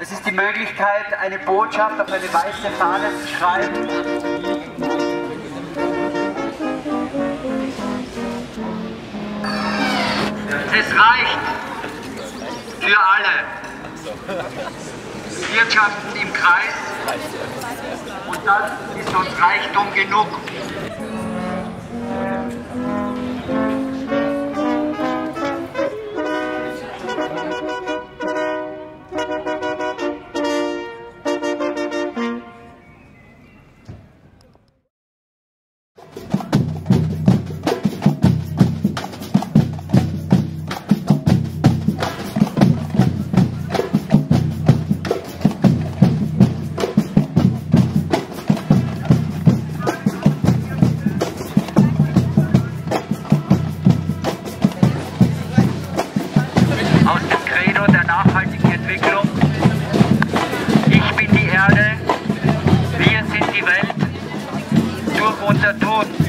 Es ist die Möglichkeit, eine Botschaft auf eine weiße Fahne zu schreiben. Es reicht für alle. Wirtschaften im Kreis und das ist uns Reichtum genug. Die Erde,